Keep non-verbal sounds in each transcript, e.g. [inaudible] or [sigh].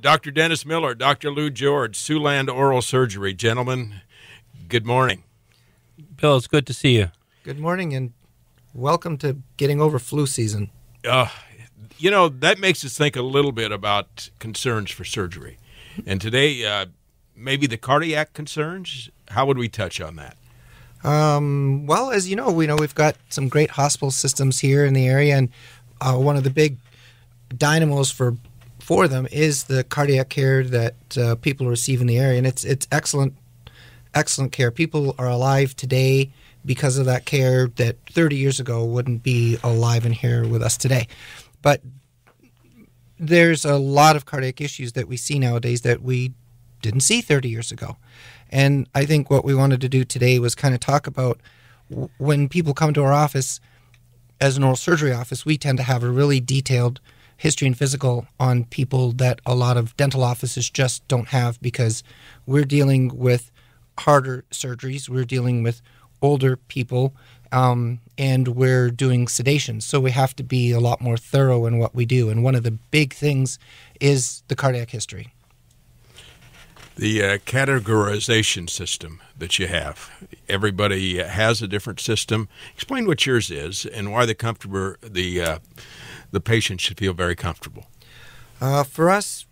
Dr. Denis Miller, Dr. Lou George, Siouxland Oral Surgery. Gentlemen, good morning. Bill, it's good to see you. Good morning and welcome to getting over flu season. Uh, you know, that makes us think a little bit about concerns for surgery. And today, uh, maybe the cardiac concerns. How would we touch on that? Um, well, as you know, we know we've got some great hospital systems here in the area, and uh, one of the big dynamos for for them is the cardiac care that uh, people receive in the area, and it's it's excellent, excellent care. People are alive today because of that care that 30 years ago wouldn't be alive and here with us today. But there's a lot of cardiac issues that we see nowadays that we didn't see 30 years ago. And I think what we wanted to do today was kind of talk about when people come to our office as an oral surgery office, we tend to have a really detailed history and physical on people that a lot of dental offices just don't have because we're dealing with harder surgeries, we're dealing with older people, um, and we're doing sedation. So we have to be a lot more thorough in what we do. And one of the big things is the cardiac history the uh, categorization system that you have. Everybody has a different system. Explain what yours is and why the comfortable the uh, the patient should feel very comfortable. Uh, for us,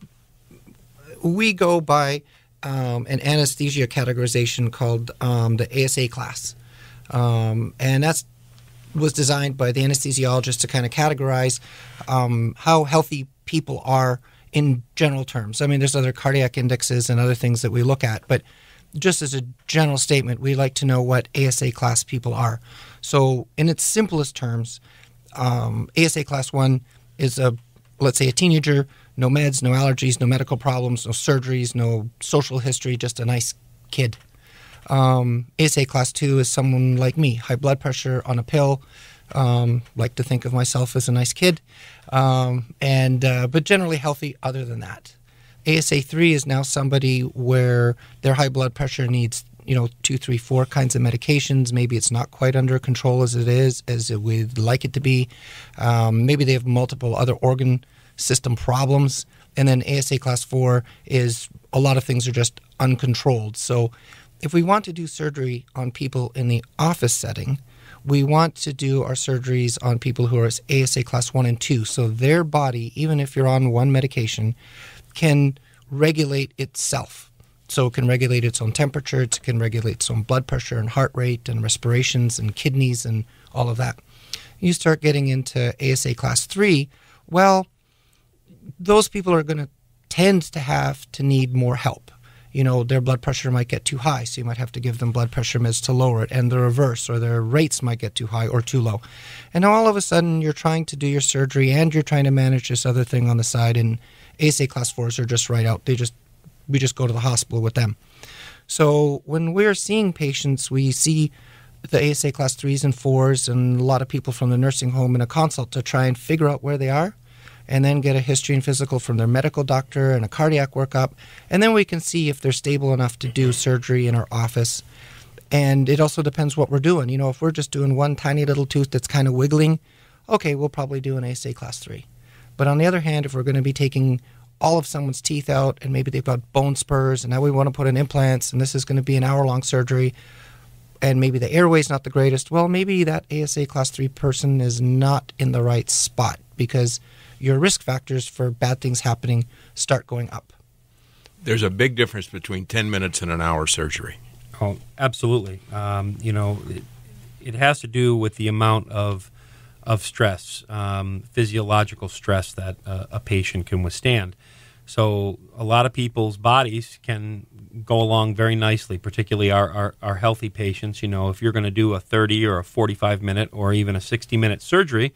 we go by um, an anesthesia categorization called um, the ASA class, um, and that's was designed by the anesthesiologist to kind of categorize um, how healthy people are in general terms. I mean, there's other cardiac indexes and other things that we look at, but just as a general statement, we like to know what ASA class people are. So, in its simplest terms, um, ASA class one is a, let's say, a teenager, no meds, no allergies, no medical problems, no surgeries, no social history, just a nice kid. Um, ASA class two is someone like me, high blood pressure on a pill, um, like to think of myself as a nice kid, um, and uh, but generally healthy. Other than that, ASA three is now somebody where their high blood pressure needs you know two, three, four kinds of medications. Maybe it's not quite under control as it is as we'd like it to be. Um, maybe they have multiple other organ system problems, and then ASA class four is a lot of things are just uncontrolled. So if we want to do surgery on people in the office setting we want to do our surgeries on people who are ASA class 1 and 2. So their body, even if you're on one medication, can regulate itself. So it can regulate its own temperature, it can regulate its own blood pressure and heart rate and respirations and kidneys and all of that. You start getting into ASA class 3, well, those people are going to tend to have to need more help you know, their blood pressure might get too high, so you might have to give them blood pressure meds to lower it, and the reverse, or their rates might get too high or too low. And now all of a sudden, you're trying to do your surgery and you're trying to manage this other thing on the side, and ASA class fours are just right out. They just, we just go to the hospital with them. So when we're seeing patients, we see the ASA class threes and fours, and a lot of people from the nursing home in a consult to try and figure out where they are and then get a history and physical from their medical doctor and a cardiac workup. And then we can see if they're stable enough to do surgery in our office. And it also depends what we're doing. You know, if we're just doing one tiny little tooth that's kind of wiggling, okay, we'll probably do an ASA class three. But on the other hand, if we're going to be taking all of someone's teeth out and maybe they've got bone spurs and now we want to put in implants and this is going to be an hour long surgery and maybe the airway's not the greatest, well, maybe that ASA class three person is not in the right spot because your risk factors for bad things happening start going up. There's a big difference between 10 minutes and an hour surgery. Oh, absolutely. Um, you know, it, it, has to do with the amount of of stress, um, physiological stress that uh, a patient can withstand. So, a lot of people's bodies can go along very nicely, particularly our, our, our healthy patients. You know, if you're going to do a 30 or a 45 minute or even a 60 minute surgery,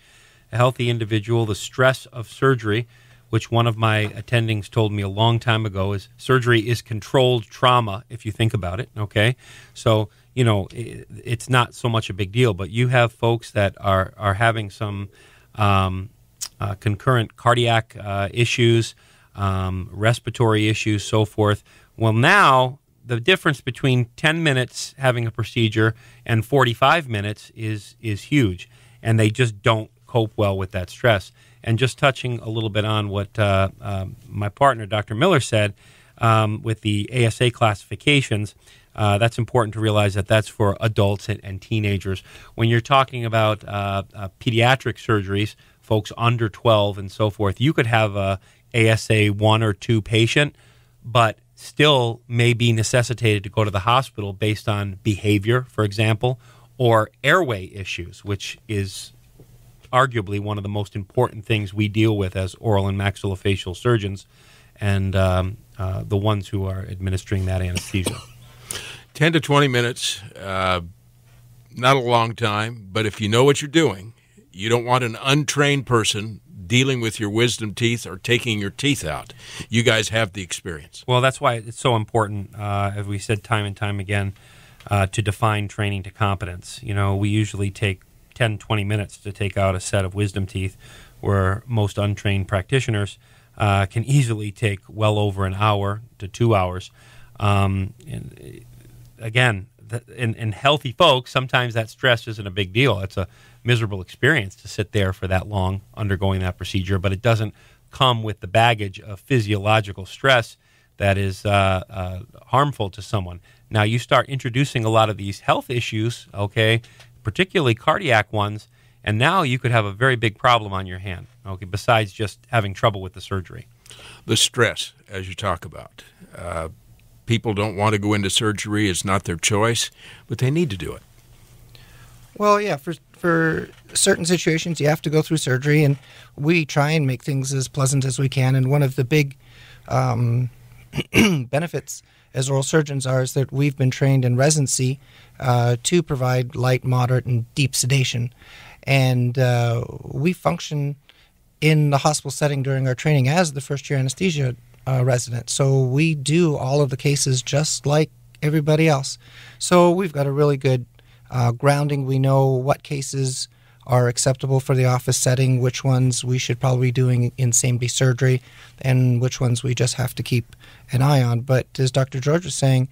a healthy individual, the stress of surgery, which one of my attendings told me a long time ago is surgery is controlled trauma, if you think about it. Okay. So, you know, it's not so much a big deal, but you have folks that are, are having some um, uh, concurrent cardiac uh, issues, um, respiratory issues, so forth. Well, now the difference between 10 minutes having a procedure and 45 minutes is is huge and they just don't cope well with that stress. And just touching a little bit on what uh, uh, my partner, Dr. Miller, said um, with the ASA classifications, uh, that's important to realize that that's for adults and, and teenagers. When you're talking about uh, uh, pediatric surgeries, folks under 12 and so forth, you could have a ASA one or two patient, but still may be necessitated to go to the hospital based on behavior, for example, or airway issues, which is arguably one of the most important things we deal with as oral and maxillofacial surgeons and um, uh, the ones who are administering that anesthesia. [coughs] 10 to 20 minutes, uh, not a long time, but if you know what you're doing, you don't want an untrained person dealing with your wisdom teeth or taking your teeth out. You guys have the experience. Well, that's why it's so important, uh, as we said time and time again, uh, to define training to competence. You know, we usually take 10, 20 minutes to take out a set of wisdom teeth, where most untrained practitioners uh, can easily take well over an hour to two hours. Um, and again, in, in healthy folks, sometimes that stress isn't a big deal. It's a miserable experience to sit there for that long undergoing that procedure, but it doesn't come with the baggage of physiological stress that is uh, uh, harmful to someone. Now, you start introducing a lot of these health issues, okay, particularly cardiac ones, and now you could have a very big problem on your hand, okay, besides just having trouble with the surgery. The stress, as you talk about. Uh, people don't want to go into surgery, it's not their choice, but they need to do it. Well, yeah, for for certain situations you have to go through surgery, and we try and make things as pleasant as we can. And one of the big um, [clears throat] benefits as oral surgeons are is that we've been trained in residency uh, to provide light, moderate, and deep sedation, and uh, we function in the hospital setting during our training as the first year anesthesia uh, resident. So we do all of the cases just like everybody else. So we've got a really good uh, grounding. We know what cases are acceptable for the office setting, which ones we should probably be doing in same day surgery, and which ones we just have to keep an eye on. But as Dr. George was saying,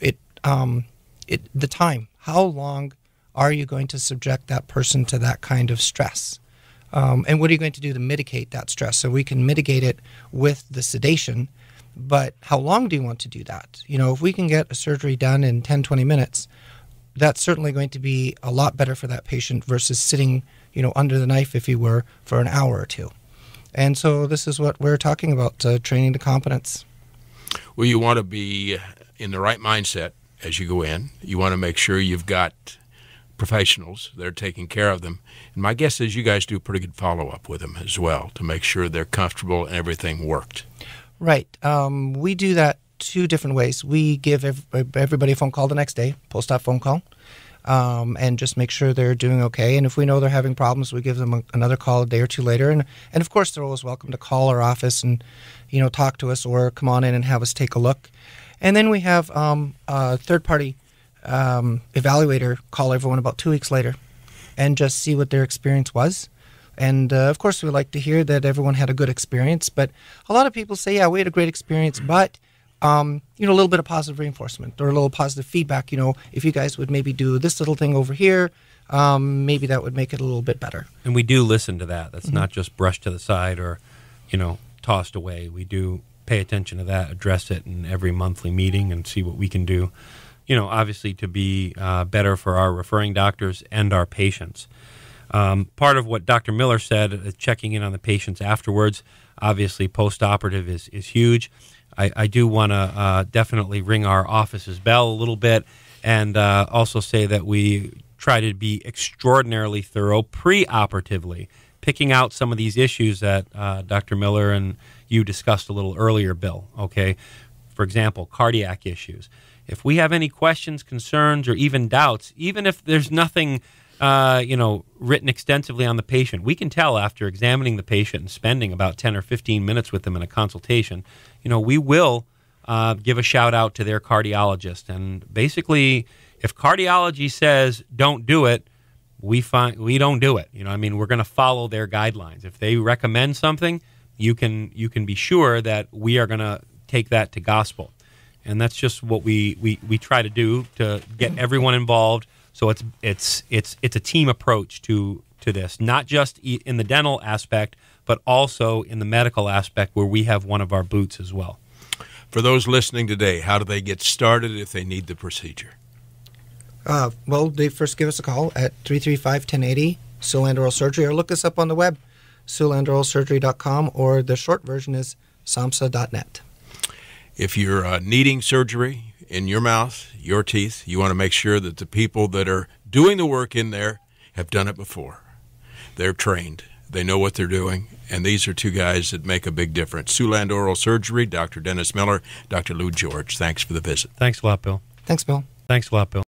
it um, it the time. How long are you going to subject that person to that kind of stress? Um, and what are you going to do to mitigate that stress? So we can mitigate it with the sedation, but how long do you want to do that? You know, if we can get a surgery done in 10, 20 minutes, that's certainly going to be a lot better for that patient versus sitting, you know, under the knife, if you were, for an hour or two. And so this is what we're talking about uh, training to competence. Well, you want to be in the right mindset as you go in. You want to make sure you've got professionals that are taking care of them. And my guess is you guys do pretty good follow up with them as well to make sure they're comfortable and everything worked. Right. Um, we do that two different ways. We give everybody a phone call the next day, post op phone call, um, and just make sure they're doing okay. And if we know they're having problems, we give them a, another call a day or two later. And and of course, they're always welcome to call our office and you know talk to us or come on in and have us take a look. And then we have um, a third party um, evaluator call everyone about two weeks later and just see what their experience was. And uh, of course, we like to hear that everyone had a good experience. But a lot of people say, yeah, we had a great experience, but um, you know, a little bit of positive reinforcement or a little positive feedback. You know, if you guys would maybe do this little thing over here, um, maybe that would make it a little bit better. And we do listen to that. That's mm-hmm. not just brushed to the side or, you know, tossed away. We do pay attention to that, address it in every monthly meeting, and see what we can do. You know, obviously to be uh, better for our referring doctors and our patients. Um, part of what Dr. Miller said, uh, checking in on the patients afterwards, obviously post-operative is is huge. I, I do want to uh, definitely ring our office's bell a little bit and uh, also say that we try to be extraordinarily thorough pre-operatively, picking out some of these issues that uh, Dr. Miller and you discussed a little earlier, Bill. Okay, for example, cardiac issues. If we have any questions, concerns, or even doubts, even if there's nothing uh, you know, written extensively on the patient. We can tell after examining the patient and spending about 10 or 15 minutes with them in a consultation, you know, we will uh, give a shout out to their cardiologist. And basically, if cardiology says don't do it, we find we don't do it. You know, I mean, we're going to follow their guidelines. If they recommend something, you can you can be sure that we are going to take that to gospel. And that's just what we, we, we try to do to get everyone involved so it's it's it's it's a team approach to to this, not just e- in the dental aspect, but also in the medical aspect where we have one of our boots as well. For those listening today, how do they get started if they need the procedure? Uh, well, they first give us a call at 335 1080, Siouxland Oral Surgery, or look us up on the web, siouxlandoralsurgery.com, or the short version is samsa.net. If you're uh, needing surgery in your mouth, your teeth, you want to make sure that the people that are doing the work in there have done it before. They're trained, they know what they're doing, and these are two guys that make a big difference. Siouxland Oral Surgery, Dr. Denis Miller, Dr. Lou George. Thanks for the visit. Thanks a lot, Bill. Thanks, Bill. Thanks a lot, Bill.